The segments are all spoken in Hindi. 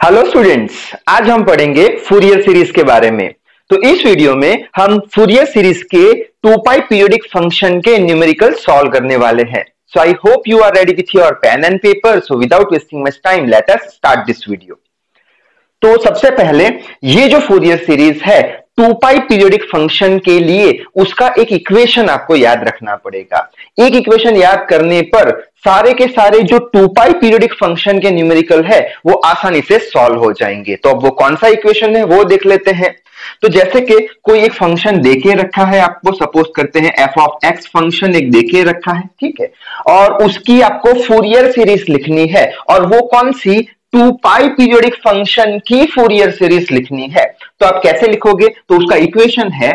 हेलो स्टूडेंट्स आज हम पढ़ेंगे फूरियर सीरीज़ के बारे में। तो इस वीडियो में हम फूरियर सीरीज़ के टू पाई पीरियोडिक फ़ंक्शन के न्यूमेरिकल सॉल्व करने वाले हैं। So I hope you are ready with your pen and paper so without wasting much time let us start this video तो सबसे पहले, ये जो फूरियर सीरीज़ है टू पाई पीरियोडिक फ़ंक्शन के लिए उसका एक इक्वेशन आपको याद रखना पड़ेगा। एक इक्वेशन याद करने पर सारे के सारे जो टू पाई पीरियोडिक फ़ंक्शन के न्यूमेरिकल है, वो आसानी से सॉल्व हो जाएँगे। तो अब वो कौन सा इक्वेशन है, वो देख लेते हैं। तो जैसे कि कोई एक फ़ंक्शन देके रखा है आपको, सपोज़ करते हैं एफ़ ऑफ़ एक्स फ़ंक्शन एक देके रखा है, ठीक है? और उसकी आपको फोरियर सीरीज़ लिखनी है, और वो कौन सी? टू पाई पीरियोडिक फ़ंक्शन की फोर ईयर सीरीज़ लिखनी है। तो आप कैसे लिखोगे? तो उसका इक्वेशन है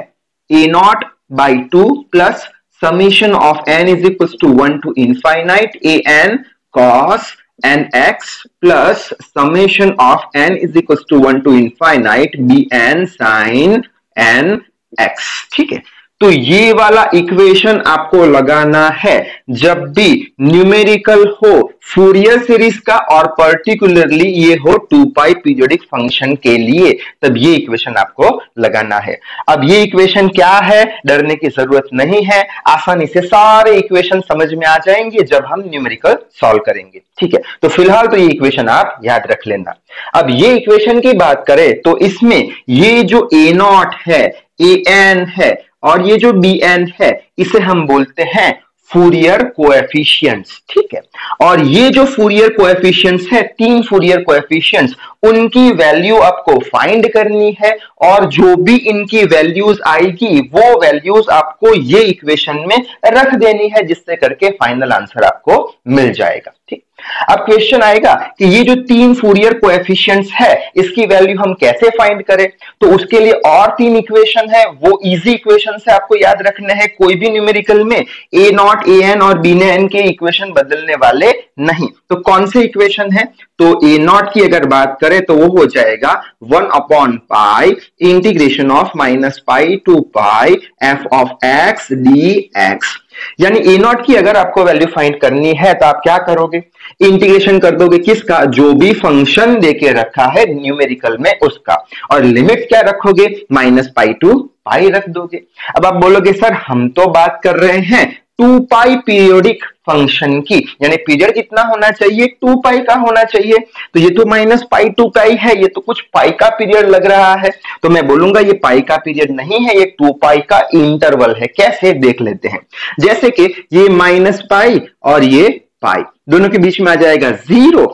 a naught by two plus summation of n is equal to one to infinite a n cos n x plus summation of n is equal to one to infinite b n sine n x ठीक है? तो ये वाला इक्वेशन आपको लगाना है। जब भी न्यूमेरिकल हो फूरियर सीरीज़ का और पर्टिकुलरली ये हो टू पाई पीरियोडिक फ़ंक्शन के लिए, तब ये इक्वेशन आपको लगाना है। अब ये इक्वेशन क्या है? डरने की ज़रूरत नहीं है। आसानी से सारे इक्वेशन समझ में आ जाएँगे जब हम न्यूमेरिकल सॉल्व करेंगे। ठीक है? तो फ़िलहाल तो ये इक्वेशन आप याद रख लेना। अब ये इक्वेशन की बात करें तो इसमें ये जो ए नॉट है ए एन है और ये जो बी एन है, इसे हम बोलते हैं फूरियर कोएफिशिएंट्स ठीक है? और ये जो फूरियर कोएफिशिएंट्स है, तीन फूरियर कोएफिशिएंट्स उनकी वैल्यू आपको फाइंड करनी है और जो भी इनकी वैल्यूज़ आएगी, वो वैल्यूज़ आपको ये इक्वेशन में रख देनी है, जिससे करके फाइनल आंसर आपको मिल जाएगा, ठीक? अब क्वेश्चन आएगा कि ये जो तीन फूरियर कोएफिशिएंट्स है, इसकी वैल्यू हम कैसे फाइंड करें? तो उसके लिए और तीन इक्वेशन है, वो इजी इक्वेशन से आपको याद रखने हैं। कोई भी न्यूमेरिकल में ए नॉट ए एन और बी एन के इक्वेशन बदलने वाले नहीं। तो कौन से इक्वेशन है? तो ए नॉट की अगर बात करें तो वो हो जाएगा one upon pi integration of minus pi to pi f of x d x यानी ए नॉट की अगर आपको वैल्यू फाइंड करनी है तो आप क्या करोगे? इंटीग्रेशन कर दोगे किसका? जो भी फ़ंक्शन देके रखा है न्यूमेरिकल में उसका। और लिमिट क्या रखोगे? माइनस पाई टू पाई रख दोगे। अब आप बोलोगे, सर, हम तो बात कर रहे हैं टू पाई पीरियोडिक फ़ंक्शन की, यानी पीरियड कितना होना चाहिए? टू पाई का होना चाहिए। तो ये तो माइनस पाई टू ही है, ये तो कुछ पाई का पीरियड लग रहा है। तो मैं बोलूँगा ये पाई का पीरियड नहीं है, ये टू पाई का इंटरवल है। कैसे? देख लेते हैं। जैसे कि ये माइनस पाई और ये पाई दोनों के बीच में आ जाएगा ज़ीरो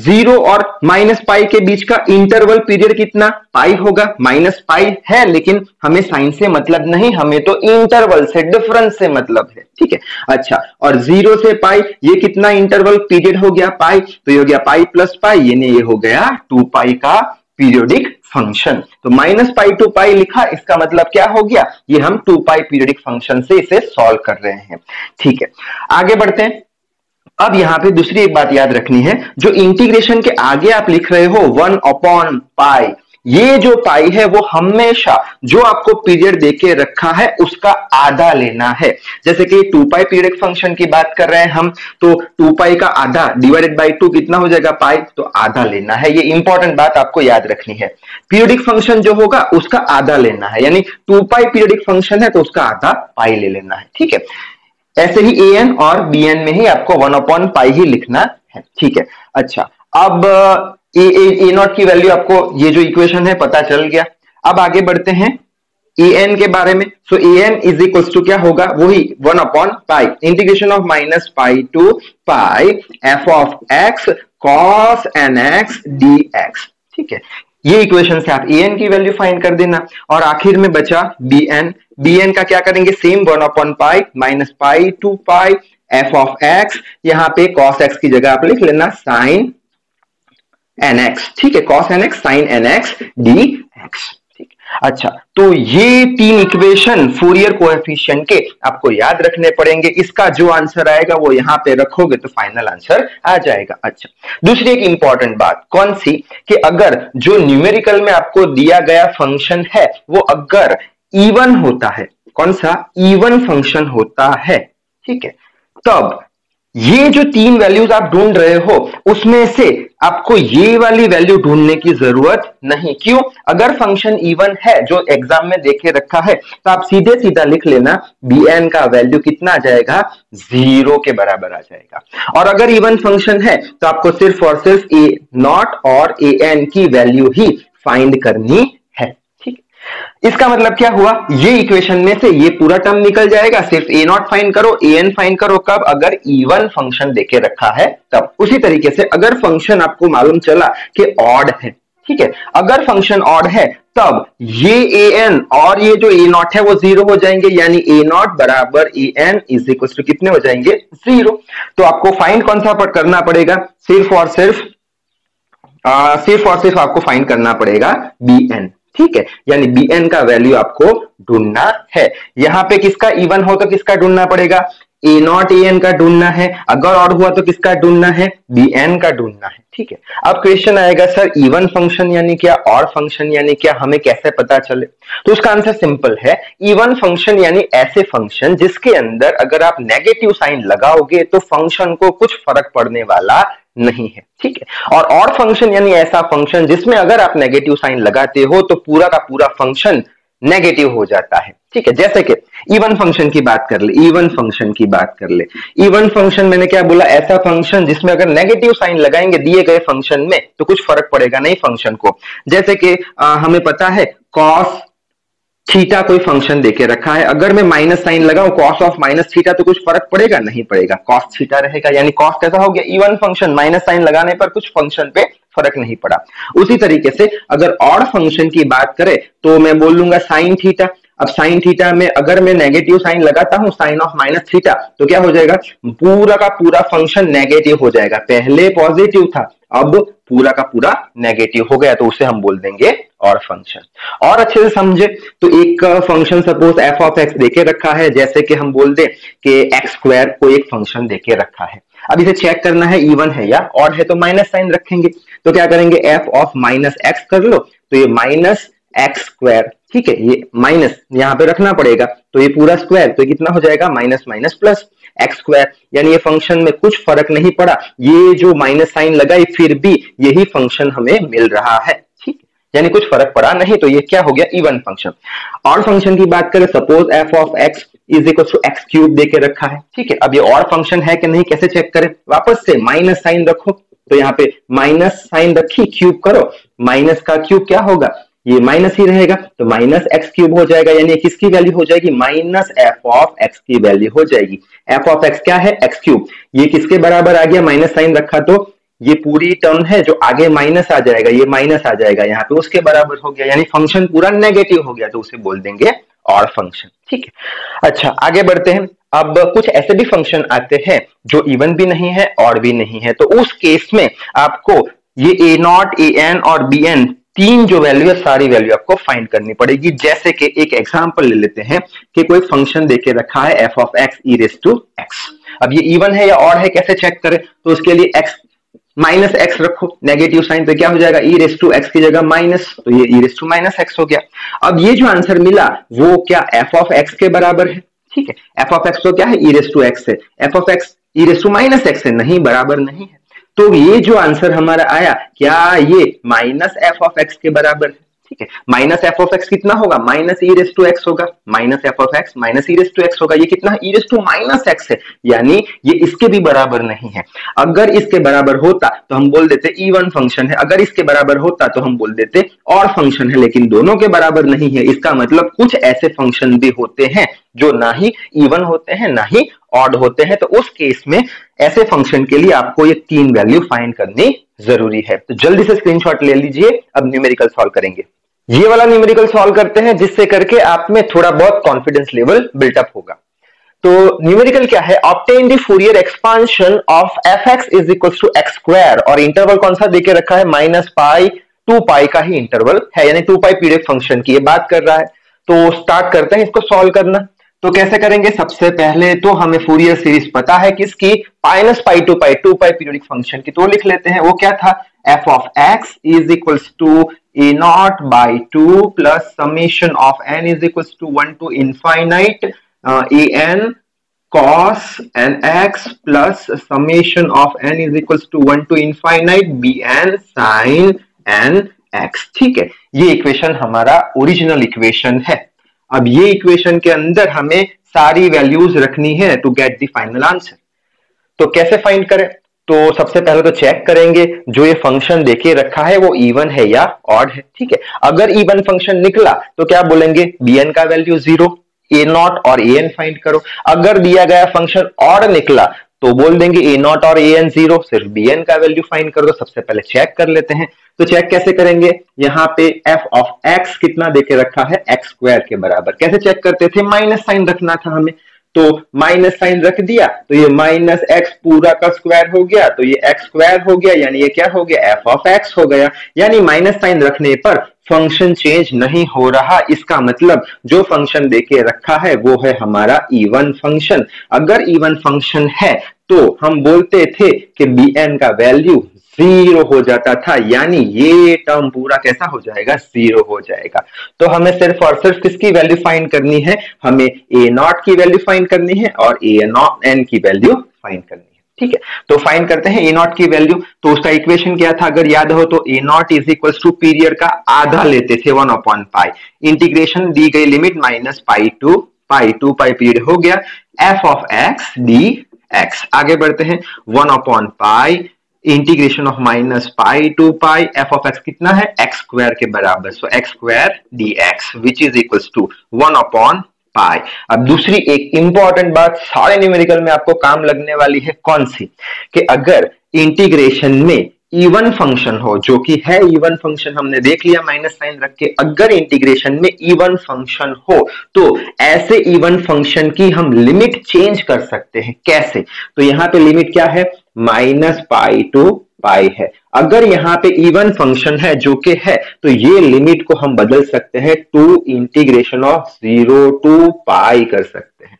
ज़ीरो और माइनस पाई के बीच का इंटरवल पीरियड कितना? पाई होगा, माइनस पाई है, लेकिन हमें साइन से मतलब नहीं, हमें तो इंटरवल से डिफरेंस से मतलब है, ठीक है? अच्छा और ज़ीरो से पाई, ये कितना इंटरवल पीरियड हो गया पाई? तो ये हो गया पाई प्लस पाई, यानी ये हो गया टू पाई का पीरियोडिक फ़ंक्शन तो माइनस पाई टू पाई लिखा, इसका मतलब क्या हो गया? ये हम टू पाई पीरियोडिक फ़ंक्शन से इसे सॉल्व कर रहे हैं, ठीक है? आगे बढ़ते हैं। अब यहाँ पे दूसरी एक बात याद रखनी है, जो इंटीग्रेशन के आगे आप लिख रहे हो वन अपॉन पाई ये जो पाई है वो हमेशा जो आपको पीरियड देके रखा है, उसका आधा लेना है। जैसे कि टू पाई पीरियड फ़ंक्शन की बात कर रहे हैं हम तो टू पाई का आधा डिवाइडेड बाई टू कितना हो जाएगा पाई तो आधा लेना है। ये इंपॉर्टेंट बात आपको याद रखनी है। पीरियडिक फ़ंक्शन जो होगा, उसका आधा लेना है। यानी टू पाई पीरियडिक फ़ंक्शन है तो उसका आधा पाई ले लेना है। ठीक है? ऐसे ही ए एन और बी एन में ही आपको वन अपॉन पाई ही लिखना है। ठीक है। अच्छा अब ए ए नॉट की वैल्यू आपको ये जो इक्वेशन है, पता चल गया। अब आगे बढ़ते हैं ए एन के बारे में। So a n is equal to क्या होगा? वही one upon pi integration of minus pi to pi f of x cos n x d x ठीक है। ये इक्वेशन से आप ए एन की वैल्यू फाइंड कर देना। और आखिर में बचा बी एन बी एन का क्या करेंगे? Same one upon pi minus pi to pi f of x यहाँ पे कॉस एक्स की जगह आप लिख लेना साइन एन एक्स ठीक है cos n x sine n x d x अच्छा तो ये तीन इक्वेशन फोरियर कोएफिशिएंट के आपको याद रखने पड़ेंगे। इसका जो आंसर आएगा, वो यहाँ पे रखोगे तो फाइनल आंसर आ जाएगा। अच्छा दूसरी एक इंपॉर्टेंट बात, कौन सी? कि अगर जो न्यूमेरिकल में आपको दिया गया फ़ंक्शन है, वो अगर इवन होता है। कौन सा? इवन फ़ंक्शन होता है। ठीक है? तब ये जो तीन वैल्यूज़ आप ढूंढ रहे हो, उसमें से आपको ये वाली वैल्यू ढूँढने की ज़रूरत नहीं। क्यों? अगर फ़ंक्शन इवन है, जो एग्ज़ाम में देखे रखा है तो आप सीधे सीधा लिख लेना बी एन का वैल्यू कितना आ जाएगा? ज़ीरो के बराबर आ जाएगा। और अगर इवन फ़ंक्शन है तो आपको सिर्फ़ और सिर्फ़ ए नॉट और ए एन की वैल्यू ही फाइंड करनी इसका मतलब क्या हुआ? ये इक्वेशन में से ये पूरा टर्म निकल जाएगा। सिर्फ़ ए नॉट फाइन करो ए एन फाइन करो। कब? अगर इवन फ़ंक्शन देके रखा है तब। उसी तरीके से अगर फ़ंक्शन आपको मालूम चला कि ऑड है ठीक है? अगर फ़ंक्शन ऑड है तब ये ए एन और ये जो ए नॉट है वो ज़ीरो हो जाएँगे। यानी ए नॉट बराबर a n is equal to कितने हो जाएँगे? ज़ीरो तो आपको फाइंड कौन सा पर करना पड़ेगा? सिर्फ़ और सिर्फ़ आ, सिर्फ़ और सिर्फ़ आपको फाइंड करना पड़ेगा बी एन ठीक है? यानी बी एन का वैल्यू आपको ढूंढना है। यहाँ पे किसका इवन हो तो किसका ढूंढना पड़ेगा? ए नॉट ए एन का ढूंढना है। अगर और हुआ तो किसका ढूंढना है? बी एन का ढूंढना है। ठीक है? अब क्वेश्चन आएगा, सर इवन फ़ंक्शन यानी क्या? और फ़ंक्शन यानी क्या? हमें कैसे पता चले? तो उसका आंसर सिंपल है। इवन फ़ंक्शन यानी ऐसे फ़ंक्शन जिसके अंदर अगर आप नेगेटिव साइन लगाओगे तो फ़ंक्शन को कुछ फ़र्क पड़ने वाला नहीं है, ठीक है? और और फ़ंक्शन यानी ऐसा फ़ंक्शन जिसमें अगर आप नेगेटिव साइन लगाते हो तो पूरा का पूरा फ़ंक्शन नेगेटिव हो जाता है, ठीक है? जैसे कि इवन फ़ंक्शन की बात कर ले इवन फ़ंक्शन की बात कर ले। इवन फ़ंक्शन मैंने क्या बोला? ऐसा फ़ंक्शन जिसमें अगर नेगेटिव साइन लगाएँगे दिए गए फ़ंक्शन में तो कुछ फ़र्क पड़ेगा नहीं फ़ंक्शन को। जैसे कि हमें पता है कॉस थीटा कोई फ़ंक्शन देके रखा है। अगर मैं माइनस साइन लगाऊँ कॉस ऑफ़ माइनस थीटा तो कुछ फ़र्क पड़ेगा? नहीं पड़ेगा। कॉस थीटा रहेगा। यानी कॉस कैसा हो गया? इवन फ़ंक्शन माइनस साइन लगाने पर कुछ फ़ंक्शन पे फ़र्क नहीं पड़ा। उसी तरीके से अगर और फ़ंक्शन की बात करें तो मैं बोल लूँगा साइन थीटा। अब साइन थीटा में अगर मैं नेगेटिव साइन लगाता हूँ साइन ऑफ़ माइनस थीटा तो क्या हो जाएगा? पूरा का पूरा फ़ंक्शन नेगेटिव हो जाएगा। पहले पॉजिटिव था, अब पूरा का पूरा नेगेटिव हो गया तो उसे हम बोल देंगे और फ़ंक्शन और अच्छे से समझे तो एक function suppose f of x देके रखा है, जैसे कि हम बोल दे कि एक्स स्क्वायर को एक फ़ंक्शन देके रखा है। अब इसे चेक करना है इवन है या और है तो माइनस साइन रखेंगे। तो क्या करेंगे? एफ़ ऑफ़ माइनस एक्स कर लो तो ये माइनस एक्स स्क्वायर ठीक है, ये माइनस यहाँ पे रखना पड़ेगा। तो ये पूरा स्क्वायर तो कितना हो जाएगा? Minus minus plus x square यानी ये फ़ंक्शन में कुछ फ़र्क नहीं पड़ा। ये जो माइनस साइन लगाई, फिर भी यही फ़ंक्शन हमें मिल रहा है। यानी कुछ फ़र्क पड़ा नहीं तो ये क्या हो गया? इवन फ़ंक्शन और फ़ंक्शन की बात करें suppose f of x is equal to x cube देके रखा है। ठीक है? अब ये और फ़ंक्शन है कि नहीं, कैसे चेक करें? वापस से माइनस साइन रखो। तो यहाँ पे माइनस साइन रखी क्यूब करो। माइनस का क्यूब क्या होगा? ये माइनस ही रहेगा तो माइनस एक्स क्यूब हो जाएगा, यानी किसकी वैल्यू हो जाएगी? माइनस एफ़ ऑफ़ एक्स की वैल्यू हो जाएगी। एफ़ ऑफ़ एक्स क्या है? एक्स क्यूब ये किसके बराबर आ गया? माइनस साइन रखा तो ये पूरी टर्म है जो आगे माइनस आ जाएगा, ये माइनस आ जाएगा, यहाँ पे उसके बराबर हो गया, यानी फ़ंक्शन पूरा नेगेटिव हो गया तो उसे बोल देंगे और फ़ंक्शन ठीक है। अच्छा आगे बढ़ते हैं। अब कुछ ऐसे भी फ़ंक्शन आते हैं जो इवन भी नहीं है और भी नहीं है। तो उस केस में आपको ये ए नॉट ए एन और बी एन तीन जो वैल्यू है, सारी वैल्यू आपको फाइंड करनी पड़ेगी। जैसे कि एक एग्जांपल ले लेते हैं कि कोई फ़ंक्शन देके रखा है f of x e raise to x अब ये इवन है या और है, कैसे चेक करें? तो उसके लिए एक्स माइनस एक्स रखो। नेगेटिव साइन तो क्या हो जाएगा? ई रेस टू एक्स की जगह माइनस तो ये e raise to minus x हो गया। अब ये जो आंसर मिला, वो क्या एफ़ ऑफ़ एक्स के बराबर है? ठीक है। एफ़ ऑफ़ एक्स तो क्या है? ई रेस टू एक्स है। F of x e raise to minus x है। नहीं, बराबर नहीं है। तो ये जो आंसर हमारा आया, क्या ये माइनस एफ़ ऑफ़ एक्स के बराबर है? ठीक है माइनस एफ़ ऑफ़ एक्स कितना होगा? Minus e raise to x होगा। Minus f of x minus e raise to x होगा। ये कितना? E raise to minus x है। यानी ये इसके भी बराबर नहीं है। अगर इसके बराबर होता तो हम बोल देते इवन फ़ंक्शन है। अगर इसके बराबर होता तो हम बोल देते और फ़ंक्शन है। लेकिन दोनों के बराबर नहीं है। इसका मतलब कुछ ऐसे फ़ंक्शन भी होते हैं, जो ना ही इवन होते हैं, ना ही ऑड होते हैं तो उस केस में ऐसे फ़ंक्शन के लिए आपको ये तीन वैल्यू फाइंड करनी ज़रूरी है। तो जल्दी से स्क्रीनशॉट ले लीजिए, अब न्यूमेरिकल सॉल्व करेंगे। ये वाला न्यूमेरिकल सॉल्व करते हैं, जिससे करके आप में थोड़ा बहुत कॉन्फिडेंस लेवल बिल्टअप होगा। तो न्यूमेरिकल क्या है? Obtain the Fourier expansion of f x is equal to x square और इंटरवल कौन सा देके रखा है? माइनस पाई टू पाई का ही इंटरवल है, यानी टू पाई पीरियड फ़ंक्शन की ये बात कर रहा है। तो स्टार्ट करते हैं, इसको सॉल्व करना। तो कैसे करेंगे? सबसे पहले तो हमें फूरियर सीरीज़ पता है किसकी? Minus pi to pi two pi periodic function की। तो लिख लेते हैं। वो क्या था? F of x is equals to naught by 2 plus summation of n is equals to 1 to infinite uh, a n cos n x plus summation of n is equals to one to infinite bn sin n x ठीक है? ये इक्वेशन हमारा ओरिजिनल इक्वेशन है। अब ये इक्वेशन के अंदर हमें सारी वैल्यूज़ रखनी है to get the final answer तो कैसे फाइंड करें? तो सबसे पहले तो चेक करेंगे, जो ये फ़ंक्शन देखे रखा है वो इवन है या ऑड है, ठीक है? अगर इवन फ़ंक्शन निकला तो क्या बोलेंगे? बी एन का वैल्यू ज़ीरो ए नॉट और ए एन फाइंड करो। अगर दिया गया फ़ंक्शन ऑड निकला तो बोल देंगे ए नॉट और ए एन ज़ीरो सिर्फ़ बी एन का वैल्यू फाइंड कर सबसे पहले चेक कर लेते हैं। तो चेक कैसे करेंगे? यहाँ पे एफ़ ऑफ़ एक्स कितना देके रखा है? एक्स स्क्वायर के बराबर। कैसे चेक करते थे? माइनस साइन रखना था हमें। तो माइनस साइन रख दिया। तो ये माइनस एक्स पूरा का स्क्वायर हो गया। तो ये एक्स स्क्वायर हो गया। यानी ये क्या हो गया? एफ़ ऑफ़ एक्स हो गया। यानी माइनस साइन रखने पर फ़ंक्शन चेंज नहीं हो रहा। इसका मतलब जो फ़ंक्शन देके रखा है, वो है हमारा इवन फ़ंक्शन अगर इवन फ़ंक्शन है तो हम बोलते थे कि बी एन का वैल्यू ज़ीरो हो जाता था, यानी ये टर्म पूरा कैसा हो जाएगा? ज़ीरो हो जाएगा। तो हमें सिर्फ़ और सिर्फ़ किसकी वैल्यू फाइंड करनी है? हमें ए नॉट की वैल्यू फाइंड करनी है और ए नॉट एन की वैल्यू फाइंड करनी है। ठीक है? तो फाइंड करते हैं ए नॉट की वैल्यू तो उसका इक्वेशन क्या था? अगर याद हो तो a naught is equal to period का आधा लेते थे वन अपॉन पाई इंटीग्रेशन दी गई limit minus pi to pi to pi period हो गया। F of x d x आगे बढ़ते हैं। One upon pi integration of minus pi to pi f of x कितना है? एक्स स्क्वायर के बराबर। So x square d x which is equal to one upon pi अब दूसरी एक इंपॉर्टेंट बात सारे न्यूमेरिकल में आपको काम लगने वाली है कौन सी? कि अगर इंटीग्रेशन में इवन फ़ंक्शन हो, जो कि है इवन फ़ंक्शन हमने देख लिया माइनस साइन रख के, अगर इंटीग्रेशन में इवन फ़ंक्शन हो तो ऐसे इवन फ़ंक्शन की हम लिमिट चेंज कर सकते हैं। कैसे? तो यहाँ पे लिमिट क्या है? माइनस पाई टू पाई है। अगर यहाँ पे इवन फ़ंक्शन है जो कि है तो ये लिमिट को हम बदल सकते हैं to integration of zero to pi कर सकते हैं।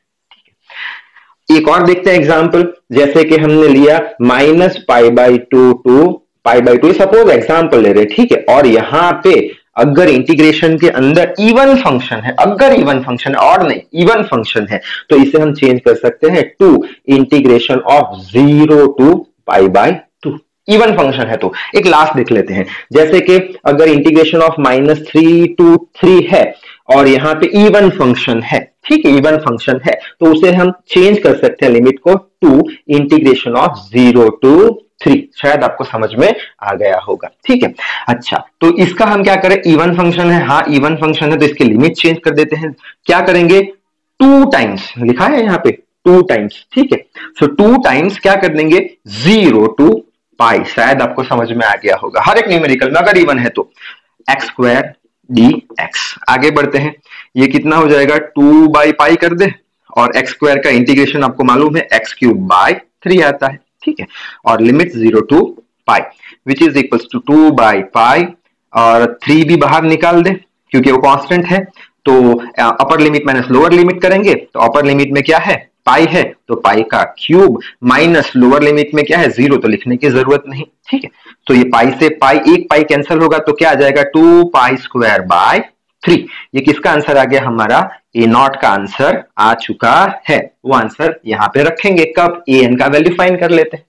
एक और देखते हैं एग्ज़ाम्पल जैसे कि हमने लिया minus pi by two to pi by two suppose example ले रहे ठीक है। और यहाँ पे अगर इंटीग्रेशन के अंदर इवन फ़ंक्शन है, अगर इवन फ़ंक्शन है, और नहीं इवन फ़ंक्शन है तो इसे हम चेंज कर सकते हैं two integration of zero to pi by two even function है तो। एक लास्ट देख लेते हैं। जैसे कि अगर integration of minus three to three है, और यहाँ पे इवन फ़ंक्शन है, ठीक है इवन फ़ंक्शन है तो उसे हम चेंज कर सकते हैं लिमिट को two integration of zero to three शायद आपको समझ में आ गया होगा। ठीक है? अच्छा तो इसका हम क्या करें? इवन फ़ंक्शन है। हाँ इवन फ़ंक्शन है तो इसकी लिमिट चेंज कर देते हैं। क्या करेंगे? टू टाइम्स लिखा है यहाँ पे टू टाइम्स ठीक है? सो टू टाइम्स क्या कर देंगे? ज़ीरो टू पाई शायद आपको समझ में आ गया होगा। हर एक न्यूमेरिकल में अगर इवन है तो। एक्स स्क्वायर डी एक्स आगे बढ़ते हैं। ये कितना हो जाएगा? टू बाई पाई कर दे। और एक्स स्क्वायर का इंटीग्रेशन आपको मालूम है एक्स क्यूब बाय थ्री आता है। ठीक है? और limit zero to pi which is equal to two by pi और थ्री भी बाहर निकाल दे, क्योंकि वो कांस्टेंट है तो upper limit minus lower limit करेंगे तो अपर लिमिट में क्या है? पाई है तो पाई का क्यूब माइनस लोअर लिमिट में क्या है? ज़ीरो तो लिखने की ज़रूरत नहीं, ठीक है? तो ये पाई से पाई एक पाई कैंसिल होगा तो क्या आ जाएगा? Two pi square by three ये किसका आंसर आ गया हमारा? ए नॉट का आंसर आ चुका है। वो आंसर यहाँ पे रखेंगे। कब? ए एन का वैल्यू फाइन कर लेते हैं।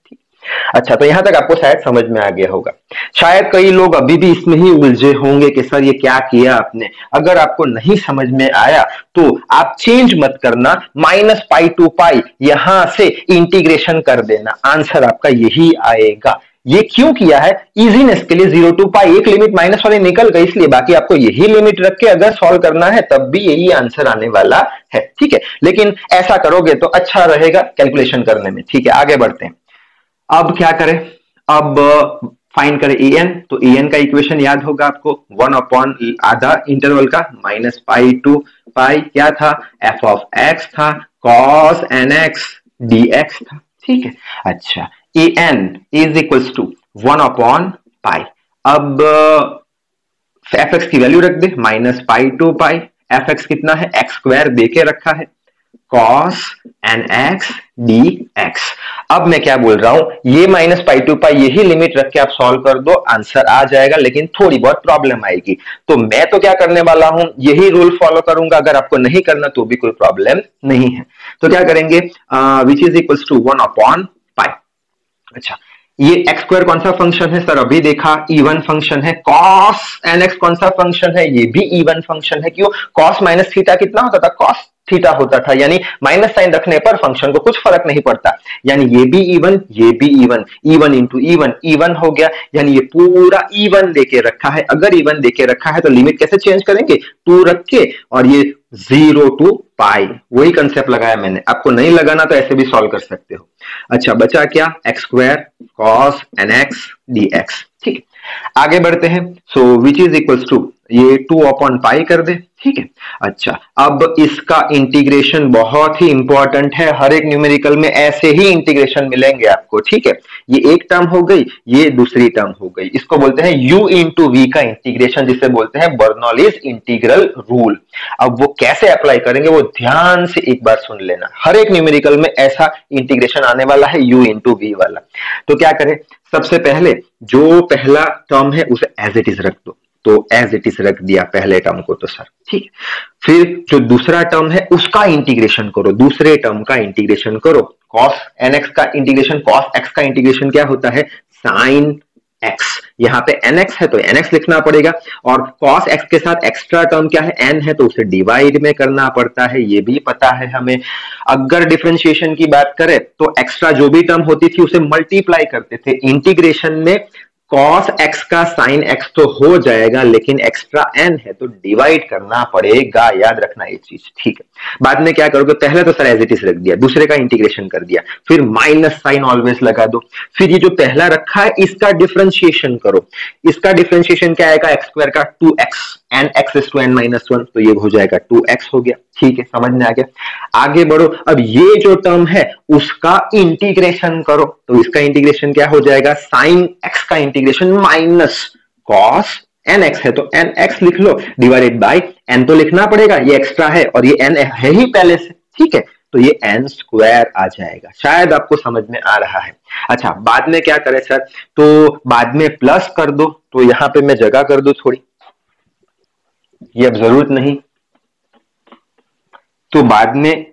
अच्छा तो यहाँ तक आपको शायद समझ में आ गया होगा। शायद कई लोग अभी भी इसमें ही उलझे होंगे कि सर, ये क्या किया आपने? अगर आपको नहीं समझ में आया तो आप चेंज मत करना। माइनस पाई टू पाई यहाँ से इंटीग्रेशन कर देना। आंसर आपका यही आएगा। ये क्यों किया है? इजीनेस के लिए ज़ीरो टू पाई एक लिमिट माइनस वाली निकल गई, इसलिए बाकी आपको यही लिमिट रख के अगर सॉल्व करना है, तब भी यही आंसर आने वाला है, ठीक है? लेकिन ऐसा करोगे तो अच्छा रहेगा कैलकुलेशन करने में, ठीक है? आगे बढ़ते हैं। अब क्या करें? अब फाइन करें ए एन तो ए एन का इक्वेशन याद होगा आपको वन अपॉन आधा इंटरवल का माइनस पाई टू पाई क्या था? एफ़ ऑफ़ एक्स था cos n x d x था, ठीक है? अच्छा a n is equals to one upon pi अब एफ़ एक्स की वैल्यू रख दे minus pi to pi f x कितना है? एक्स स्क्वायर दे के रखा है। Cos n x d x अब मैं क्या बोल रहा हूँ? ये माइनस पाई टू पाई यही लिमिट रख के आप सॉल्व कर दो। आंसर आ जाएगा, लेकिन थोड़ी बहुत प्रॉब्लम आएगी। तो मैं तो क्या करने वाला हूँ? यही रूल फॉलो करूँगा। अगर आपको नहीं करना तो भी कोई प्रॉब्लम नहीं है। तो क्या करेंगे? Which is equals to one upon अच्छा ये एक्स स्क्वायर कौन सा फ़ंक्शन है? सर अभी देखा इवन फ़ंक्शन है कॉस एन एक्स कौन सा फ़ंक्शन है? ये भी इवन फ़ंक्शन है, क्यों? कॉस माइनस थीटा कितना होता था? कॉस थीटा होता था, यानी माइनस साइन रखने पर फ़ंक्शन को कुछ फ़र्क नहीं पड़ता। यानी ये भी इवन ये भी even even into even even हो गया। यानी ये पूरा इवन देके रखा है। अगर इवन देके रखा है तो लिमिट कैसे चेंज करेंगे? टू रख के, और ये ज़ीरो टू पाई वही कंसेप्ट लगाया मैंने। आपको नहीं लगाना तो ऐसे भी सॉल्व कर सकते हो। अच्छा बचा क्या? X square cos n x d x ठीक। आगे बढ़ते हैं। So which is equals to ये टू अपॉन पाई कर दे, ठीक है? अच्छा अब इसका इंटीग्रेशन बहुत ही इंपॉर्टेंट है। हर एक न्यूमेरिकल में ऐसे ही इंटीग्रेशन मिलेंगे आपको, ठीक है? ये एक टर्म हो गई, ये दूसरी टर्म हो गई। इसको बोलते हैं u इंटू वी का इंटीग्रेशन जिसे बोलते हैं बर्नौलीज इंटीग्रल रूल अब वो कैसे अप्लाई करेंगे, वो ध्यान से एक बार सुन लेना। हर एक न्यूमेरिकल में ऐसा इंटीग्रेशन आने वाला है, u इंटू वी वाला। तो क्या करें? सबसे पहले, जो पहला टर्म है, उसे एज इट इज़ रख दो। तो एज इट इज़ रख दिया पहले टर्म को तो सर ठीक। फिर जो दूसरा टर्म है उसका इंटीग्रेशन करो। दूसरे टर्म का इंटीग्रेशन करो। कॉस एन एक्स का इंटीग्रेशन कॉस एक्स का इंटीग्रेशन क्या होता है? साइन एक्स यहाँ पे एन एक्स है तो एन एक्स लिखना पड़ेगा। और कॉस एक्स के साथ एक्स्ट्रा टर्म क्या है? एन है तो उसे डिवाइड में करना पड़ता है। ये भी पता है हमें। अगर डिफ्रेंशिएशन की बात करें तो एक्स्ट्रा जो भी टर्म होती थी उसे मल्टीप्लाई करते थे। इंटीग्रेशन में कॉस एक्स का साइन एक्स तो हो जाएगा, लेकिन एक्स्ट्रा एन है तो डिवाइड करना पड़ेगा। याद रखना ये चीज़, ठीक है? बाद में क्या करोगे? पहले तो सर एज इट इज़ रख दिया, दूसरे का इंटीग्रेशन कर दिया, फिर माइनस साइन ऑलवेज लगा दो। फिर ये जो पहला रखा है, इसका डिफ्रेंशिएशन करो। इसका डिफ्रेंशिएशन क्या आएगा? एक्स स्क्वायर का two x n x to n minus one तो ये हो जाएगा टू एक्स हो गया। ठीक है, समझ में आ गया? आगे बढ़ो। अब ये जो टर्म है, उसका इंटीग्रेशन करो। तो इसका इंटीग्रेशन क्या हो जाएगा? साइन एक्स का integration minus cos n x है। तो एन एक्स लिख लो डिवाइडेड बाई एन तो लिखना पड़ेगा, ये एक्स्ट्रा है और ये एन है ही पहले से। ठीक है? तो ये एन स्क्वायर आ जाएगा। शायद आपको समझ में आ रहा है। अच्छा बाद में क्या करें सर? तो बाद में प्लस कर दो। तो यहाँ पे मैं जगह कर दू थोड़ी। ये अब ज़रूरत नहीं। तो बाद में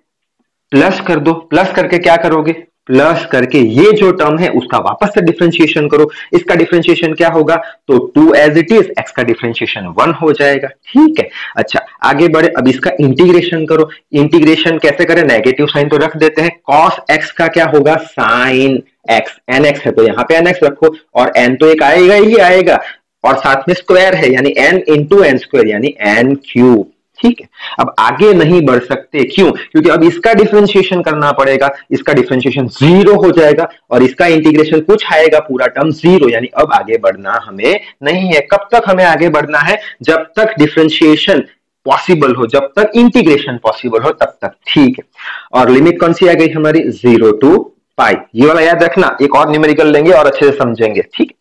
प्लस कर दो। प्लस करके क्या करोगे? प्लस करके ये जो टर्म है, उसका वापस से डिफ्रेंशिएशन करो। इसका डिफ्रेंशिएशन क्या होगा? तो two as it is x का डिफ्रेंशिएशन वन हो जाएगा। ठीक है? अच्छा आगे बढ़े। अब इसका इंटीग्रेशन करो। इंटीग्रेशन कैसे करें? नेगेटिव साइन तो रख देते हैं। कॉस एक्स का क्या होगा? साइन एक्स एन एक्स है तो यहाँ पे एन एक्स रखो। और एन तो एक आएगा ही आएगा। और साथ में स्क्वायर है, यानी एन इंटू एन स्क्वायर यानी एन क्यूब ठीक है? अब आगे नहीं बढ़ सकते। क्यों? क्योंकि अब इसका डिफ्रेंशिएशन करना पड़ेगा, इसका डिफ्रेंशिएशन ज़ीरो हो जाएगा, और इसका इंटीग्रेशन कुछ आएगा, पूरा टर्म ज़ीरो यानी अब आगे बढ़ना हमें नहीं है। कब तक हमें आगे बढ़ना है? जब तक डिफ्रेंशिएशन पॉसिबल हो, जब तक इंटीग्रेशन पॉसिबल हो, तब तक। ठीक है? और लिमिट कौन सी आ गई हमारी? ज़ीरो टू पाई ये वाला याद रखना, एक और न्यूमेरिकल लेंगे और अच्छे से समझेंगे। ठीक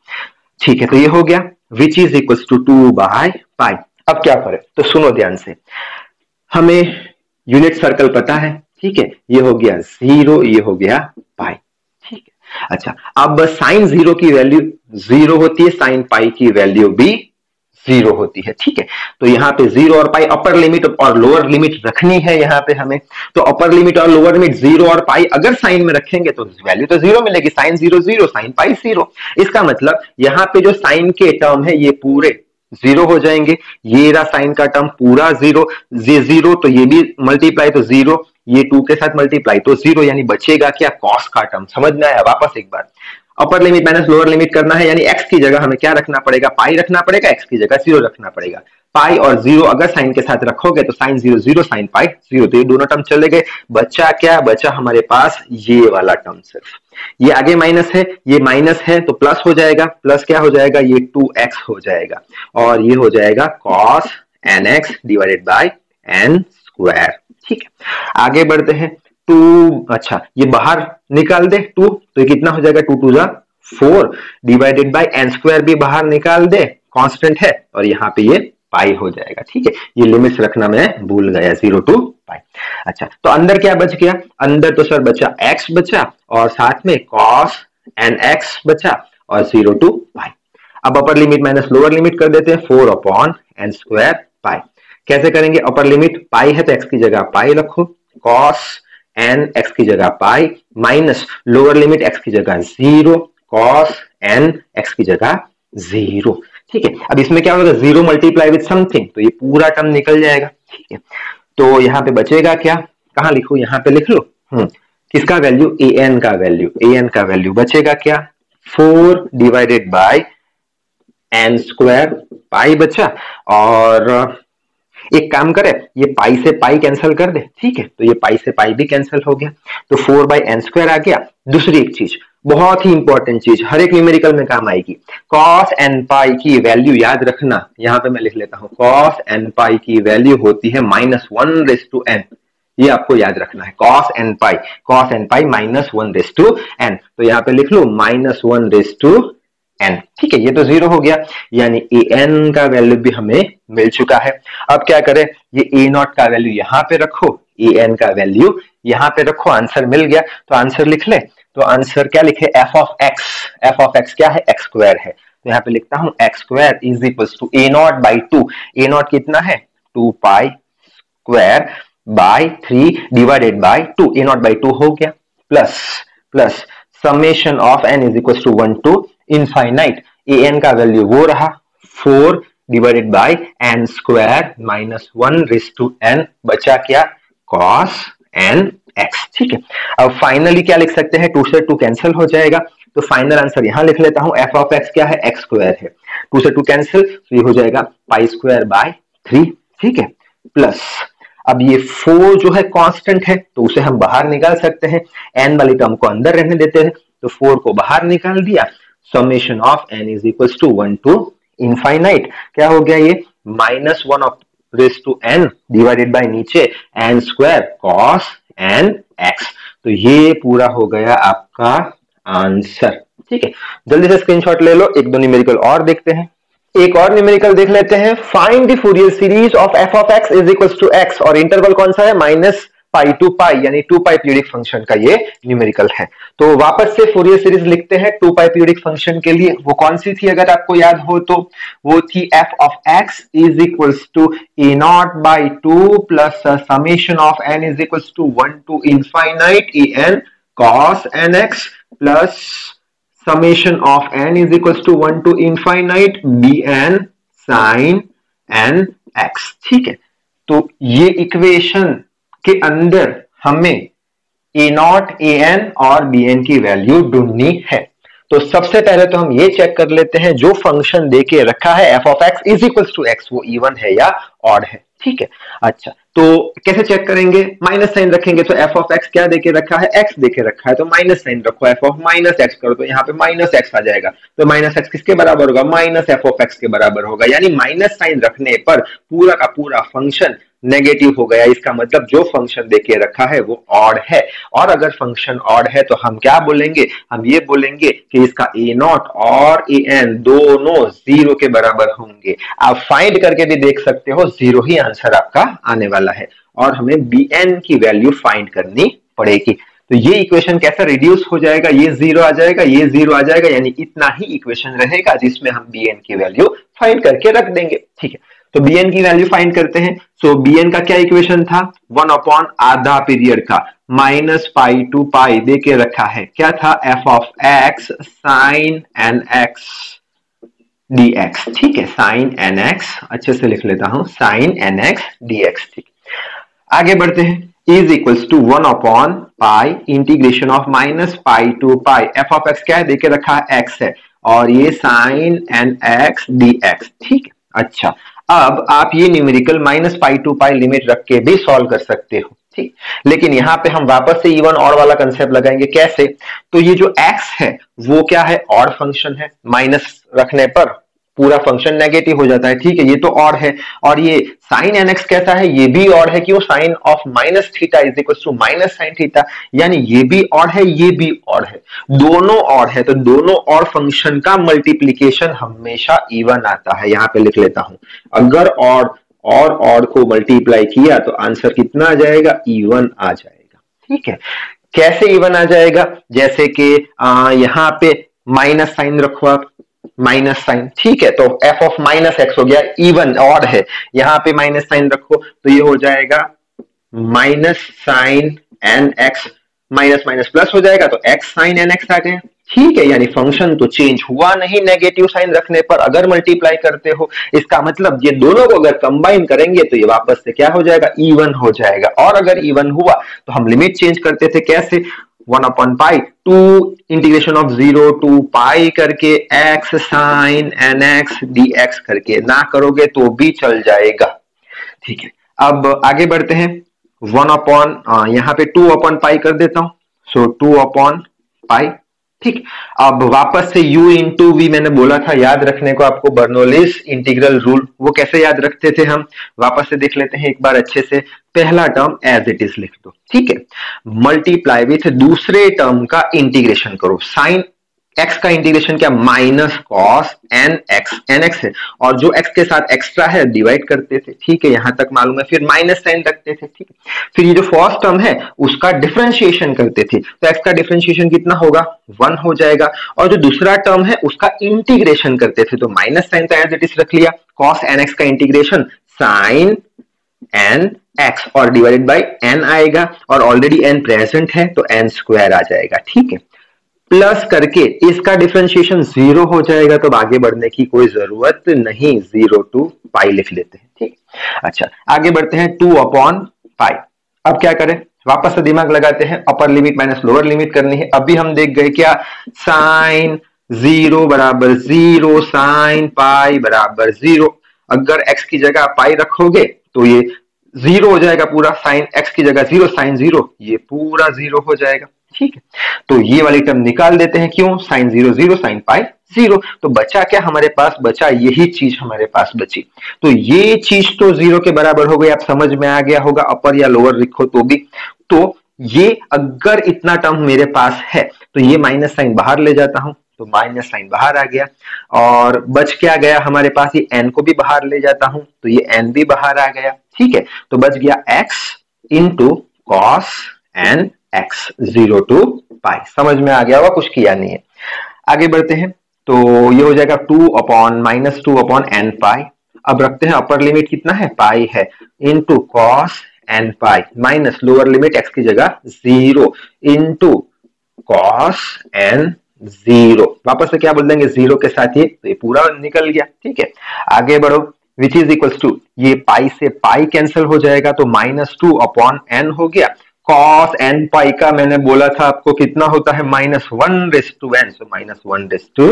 ठीक है तो ये हो गया। Which is equal to two by pi अब क्या करें तो सुनो ध्यान से। हमें यूनिट सर्कल पता है ठीक है? ये हो गया ज़ीरो ये हो गया पाई ठीक है। अच्छा अब साइन ज़ीरो की वैल्यू ज़ीरो होती है साइन पाई की वैल्यू भी ज़ीरो होती है, ठीक है? तो यहाँ पे ज़ीरो और पाई अपर लिमिट और लोअर लिमिट रखनी है यहाँ पे हमें। तो अपर लिमिट और लोअर लिमिट ज़ीरो और पाई अगर साइन में रखेंगे तो वैल्यू तो ज़ीरो मिलेगी sine zero zero sine pi zero इसका मतलब यहाँ पे जो साइन के टर्म है, ये पूरे ज़ीरो हो जाएँगे। ये रहा साइन का टर्म पूरा ज़ीरो ये ज़ीरो तो ये भी मल्टीप्लाई तो ज़ीरो ये टू के साथ मल्टीप्लाई तो ज़ीरो यानी बचेगा क्या? कॉस का टर्म समझ में आया? वापस एक बार। Upper limit minus lower limit करना है, यानी एक्स की जगह हमें क्या रखना पड़ेगा? पाई रखना पड़ेगा एक्स की जगह ज़ीरो रखना पड़ेगा। पाई और ज़ीरो अगर साइन के साथ रखोगे तो sine zero zero sine pi zero तो ये दोनों टर्म चले गए। बचा क्या? बचा हमारे पास ये वाला टर्म सिर्फ़। ये आगे माइनस है, ये माइनस है तो प्लस हो जाएगा। प्लस क्या हो जाएगा? ये टू एक्स हो जाएगा। और ये हो जाएगा cos n x divided by n square ठीक है। आगे बढ़ते हैं। टू अच्छा ये बाहर निकाल दे, टू तो ये कितना हो जाएगा? टू टू, जा, four divided by n square भी बाहर निकाल दे कांस्टेंट है, और यहाँ पे ये पाई हो जाएगा, ठीक है? ये लिमिट्स रखना मैं भूल गया ज़ीरो टू पाई अच्छा तो अंदर क्या बच गया? अंदर तो सर बचा एक्स बचा, और साथ में कॉस एन एक्स बचा, और ज़ीरो टू पाई अब upper limit minus lower limit कर देते हैं four upon n square pi कैसे करेंगे? अपर लिमिट पाई है तो एक्स की जगह पाई रखो कॉस एन एक्स की जगह pi minus lower limit x की जगह ज़ीरो कॉस एन एक्स की जगह ज़ीरो ठीक है? अब इसमें क्या होगा? ज़ीरो मल्टीप्लाई विथ समथिंग तो ये पूरा टर्म निकल जाएगा। ठीक है? तो यहाँ पे बचेगा क्या? कहा लिखो? यहाँ पे लिख लो। हम्म। किसका वैल्यू ए एन का वैल्यू ए एन का वैल्यू बचेगा क्या? Four divided by n square pi बचा। और एक काम करे, ये पाई से पाई कैंसिल कर दे, ठीक है? तो ये पाई से पाई भी कैंसिल हो गया। तो फोर बाई एन स्क्वायर आ गया। दूसरी एक चीज़, बहुत ही इंपॉर्टेंट चीज़, हर एक न्यूमेरिकल में काम आएगी। कॉस एन पाई की वैल्यू याद रखना। यहाँ पे मैं लिख लेता हूँ कॉस एन पाई की वैल्यू होती है minus one raise to n ये आपको याद रखना है cos n pi cos n pi minus one raise to n तो यहाँ पे लिख लो minus one raise to n ठीक है, ये तो ज़ीरो हो गया, यानी ए एन का वैल्यू भी हमें मिल चुका है। अब क्या करें, ये ए नॉट का वैल्यू यहाँ पे रखो ए एन का वैल्यू यहाँ पे रखो आंसर मिल गया। तो आंसर लिख ले तो आंसर क्या लिखे? F of x f of x क्या है? एक्स स्क्वायर है। तो यहाँ पे लिखता हूँ x square is equal to a naught by two a naught कितना है? Two pi square by three divided by two a naught by two हो गया। Plus plus summation of n is equal to one to infinite a n का वैल्यू वो रहा four divided by n square minus one raise to n बचा क्या? कॉस एन एक्स ठीक है? अब फाइनली क्या लिख सकते हैं? टू से टू कैंसिल हो जाएगा। तो फाइनल आंसर यहाँ लिख लेता हूँ एफ़ ऑफ़ एक्स क्या है? एक्स स्क्वायर है। टू से टू कैंसिल तो ये हो जाएगा पाई स्क्वायर बाय थ्री ठीक है? प्लस अब ये फोर जो है कांस्टेंट है तो उसे हम बाहर निकाल सकते हैं। एन वाली टर्म को अंदर रहने देते हैं तो फोर को बाहर निकाल दिया। Summation of n is equal to one to infinite क्या हो गया ये? Minus one of raise to n divided by नीचे n square cos n x तो ये पूरा हो गया आपका आंसर ठीक है? जल्दी से स्क्रीनशॉट ले लो। एक दो न्यूमेरिकल और देखते हैं। एक और न्यूमेरिकल देख लेते हैं। Find the Fourier series of f of x is equal to x और इंटरवल कौन सा है? माइनस पाई टू पाई यानी टू पाई पीरियडिक फ़ंक्शन का ये न्यूमेरिकल है। तो वापस से फोरियर सीरीज़ लिखते हैं टू पाई पीरियडिक फ़ंक्शन के लिए। वो कौन सी थी अगर आपको याद हो तो? वो थी f of x is equal to a naught by two plus summation of n is equal to one to infinite a n cos n x plus summation of n is equals to 1 to b n sine n x ठीक है? तो ये इक्वेशन के अंदर हमें ए नॉट ए एन और बी एन की वैल्यू ढूंढनी है। तो सबसे पहले तो हम ये चेक कर लेते हैं, जो फ़ंक्शन देके रखा है f of x is equal to x वो इवन है या ऑड है। ठीक है? अच्छा तो कैसे चेक करेंगे? माइनस साइन रखेंगे तो एफ़ ऑफ़ एक्स क्या देके रखा है? एक्स देके रखा है तो माइनस साइन रखो एफ़ ऑफ़ माइनस एक्स करो तो यहाँ पे माइनस एक्स आ जाएगा। तो माइनस एक्स किसके बराबर होगा? माइनस एफ़ ऑफ़ एक्स के बराबर होगा। यानी माइनस साइन रखने पर पूरा का पूरा फ़ंक्शन नेगेटिव हो गया, इसका मतलब जो फ़ंक्शन देके रखा है वो ऑड है। और अगर फ़ंक्शन ऑड है तो हम क्या बोलेंगे? हम ये बोलेंगे कि इसका ए नॉट और ए एन दोनों ज़ीरो के बराबर होंगे। आप फाइंड करके भी देख सकते हो ज़ीरो ही आंसर आपका आने वाला है। और हमें बी एन की वैल्यू फाइंड करनी पड़ेगी। तो ये इक्वेशन कैसा रिड्यूस हो जाएगा? ये ज़ीरो आ जाएगा, ये ज़ीरो आ जाएगा, यानी इतना ही इक्वेशन रहेगा जिसमें हम बी एन की वैल्यू फाइंड करके रख देंगे। ठीक है। तो बी एन की वैल्यू फाइंड करते हैं। सो बी एन का क्या इक्वेशन था? वन अपॉन आधा पीरियड का। माइनस पाई टू पाई दे के रखा है। क्या था? F of x sine n x d x ठीक है साइन एन एक्स अच्छे से लिख लेता हूँ। Sine n x d x ठीक। आगे बढ़ते हैं। Is equals to one upon pi integration of minus pi to pi f of x क्या है? देखे रखा है एक्स है। और ये sine n x d x ठीक है अच्छा। अब आप ये numerical minus pi to pi limit रख के भी सॉल्व कर सकते हो, ठीक? लेकिन यहाँ पे हम वापस से इवन और वाला कंसेप्ट लगाएँगे, कैसे? तो ये जो एक्स है, वो क्या है? और फ़ंक्शन है माइनस रखने पर। पूरा फ़ंक्शन नेगेटिव हो जाता है। ठीक है, ये तो और है। और ये साइन एन एक्स कैसा है? ये भी और है क्यों sine of minus theta is equal to minus sine theta यानी ये भी और है, ये भी और है। दोनों और है तो दोनों और फ़ंक्शन का मल्टीप्लीकेशन हमेशा इवन आता है। यहाँ पे लिख लेता हूँ। अगर और और और को मल्टीप्लाई किया तो आंसर कितना आ जाएगा? इवन आ जाएगा। ठीक है? कैसे इवन आ जाएगा? जैसे कि यहाँ पे माइनस साइन रखो आप। माइनस साइन ठीक है तो एफ़ ऑफ़ माइनस एक्स हो गया इवन और है। यहाँ पे माइनस साइन रखो तो ये हो जाएगा minus sine n x minus minus plus हो जाएगा तो एक्स साइन एन एक्स आ गया। ठीक है, यानी फ़ंक्शन तो चेंज हुआ नहीं नेगेटिव साइन रखने पर। अगर मल्टीप्लाई करते हो, इसका मतलब ये दोनों को अगर कंबाइन करेंगे तो ये वापस से क्या हो जाएगा इवन हो जाएगा। और अगर इवन हुआ तो हम लिमिट चेंज करते थे। कैसे? One upon pi two integration of zero to pi करके x sine n x d x करके ना करोगे तो भी चल जाएगा। ठीक है, अब आगे बढ़ते हैं। वन अपॉन यहाँ पे टू अपॉन पाई कर देता हूँ। सो टू अपॉन पाई ठीक। अब वापस से u इंटू वी मैंने बोला था, याद रखने को आपको बर्नोलिस इंटीग्रल रूल वो कैसे याद रखते थे हम? वापस से देख लेते हैं एक बार अच्छे से। पहला टर्म एज इट इज़ लिख दो, ठीक है? मल्टीप्लाई विथ दूसरे टर्म का इंटीग्रेशन करो। साइन एक्स का इंटीग्रेशन क्या minus cos n x n x है। और जो एक्स के साथ एक्स्ट्रा है डिवाइड करते थे, ठीक है, यहाँ तक मालूम है। फिर माइनस साइन रखते थे, ठीक है। फिर ये जो फ़र्स्ट टर्म है, उसका डिफ्रेंशिएशन करते थे। तो एक्स का डिफ्रेंशिएशन कितना होगा? वन हो जाएगा। और जो दूसरा टर्म है, उसका इंटीग्रेशन करते थे। तो माइनस साइन तो एज इट इज़ रख लिया। कॉस एन एक्स का इंटीग्रेशन साइन एन एक्स और डिवाइडेड बाई एन आएगा। और ऑलरेडी एन प्रेजेंट है तो एन स्क्वायर आ जाएगा, ठीक है। प्लस करके इसका डिफ्रेंशिएशन ज़ीरो हो जाएगा तो आगे बढ़ने की कोई ज़रूरत नहीं ज़ीरो टू पाई लिख लेते हैं, ठीक? अच्छा आगे बढ़ते हैं टू अपॉन पाई अब क्या करें? वापस से दिमाग लगाते हैं upper limit minus lower limit करनी है। अभी हम देख गए क्या? साइन ज़ीरो बराबर ज़ीरो साइन पाई बराबर ज़ीरो अगर एक्स की जगह पाई रखोगे तो ये ज़ीरो हो जाएगा पूरा साइन एक्स की जगह ज़ीरो साइन ज़ीरो ये पूरा ज़ीरो हो जाएगा। ठीक है? तो ये वाली टर्म निकाल देते हैं क्यों? Sine zero zero sine pi zero तो बचा क्या हमारे पास? बचा यही चीज़ हमारे पास बची। तो ये चीज़ तो ज़ीरो के बराबर हो गई। आप समझ में आ गया होगा अपर या लोअर लिखो तो भी। तो ये अगर इतना टर्म मेरे पास है तो ये माइनस साइन बाहर ले जाता हूँ। तो माइनस साइन बाहर आ गया। और बच क्या गया हमारे पास? ये एन को भी बाहर ले जाता हूँ। तो ये एन भी बाहर आ गया। ठीक है? तो बच गया x into cos n x zero to pi समझ में आ गया होगा, कुछ किया नहीं है। आगे बढ़ते हैं तो ये हो जाएगा two upon minus two upon n pi अब रखते हैं अपर लिमिट कितना है? पाई है। Into cos n pi minus lower limit x की जगह zero into cos n zero वापस से क्या बोल देंगे? ज़ीरो के साथ ये तो ये पूरा निकल गया, ठीक है। आगे बढ़ो विच इज़ इक्वल टू ये पाई से पाई कैंसिल हो जाएगा तो माइनस टू अपॉन एन हो गया। कॉस एन पाई का मैंने बोला था आपको कितना होता है? Minus one raise to n so minus one raise to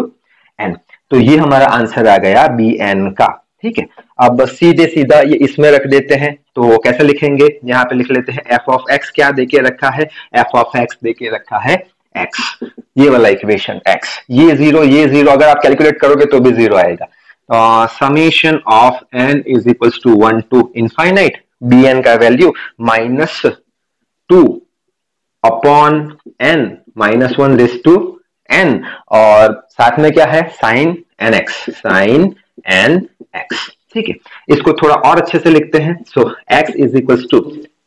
n तो ये हमारा आंसर आ गया बी एन का, ठीक है? अब सीधे सीधा ये इसमें रख देते हैं तो कैसे लिखेंगे? यहाँ पे लिख लेते हैं एफ़ ऑफ़ एक्स क्या देके रखा है? एफ़ ऑफ़ एक्स देके रखा है एक्स ये वाला इक्वेशन एक्स ये ज़ीरो ये ज़ीरो अगर आप कैलकुलेट करोगे तो भी ज़ीरो आएगा। Summation of n is equal to one to infinite b n का value minus two upon n minus one raise to n और साथ में क्या है? Sine n x, sine n x. ठीक है, इसको थोड़ा और अच्छे से लिखते हैं। So x is equal to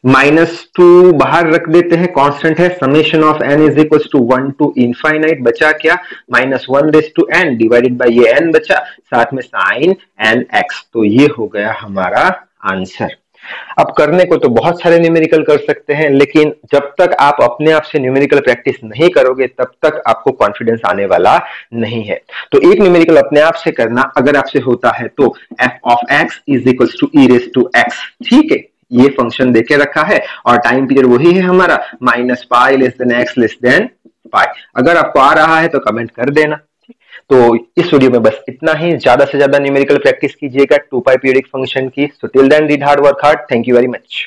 minus two बाहर रख देते हैं कांस्टेंट है। Summation of n is equal to one to infinite बचा क्या? Minus one raise to n divided by ये एन बचा। साथ में साइन एन एक्स। तो ये हो गया हमारा आंसर। अब करने को तो बहुत सारे न्यूमेरिकल कर सकते हैं, लेकिन जब तक आप अपने आप से न्यूमेरिकल प्रैक्टिस नहीं करोगे, तब तक आपको कॉन्फिडेंस आने वाला नहीं है। तो एक न्यूमेरिकल अपने आप से करना अगर आपसे होता है तो f of x is equal to e raise to x ठीक है, ये फ़ंक्शन देके रखा है, और टाइम पीरियड वही है हमारा minus pi less than x less than pi अगर आपको आ रहा है तो कमेंट कर देना। तो इस वीडियो में बस इतना ही। ज़्यादा से ज़्यादा न्यूमेरिकल प्रैक्टिस कीजिएगा टू पाई पीरियडिक फ़ंक्शन की। So till then read hard work hard thank you very much